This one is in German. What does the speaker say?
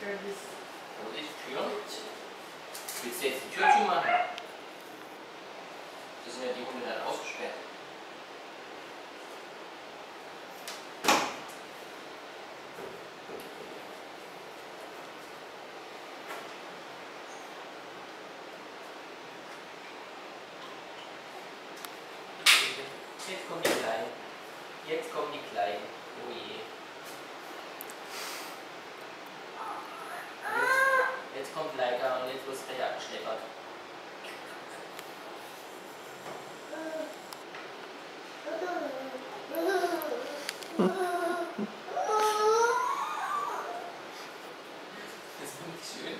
Service. Buradaki Tür. Willst du jetzt die Tür zumachen? Das sind ja die Hunde dann ausgesperrt. Jetzt kommen die Kleinen. Jetzt kommen die Kleinen. えっ?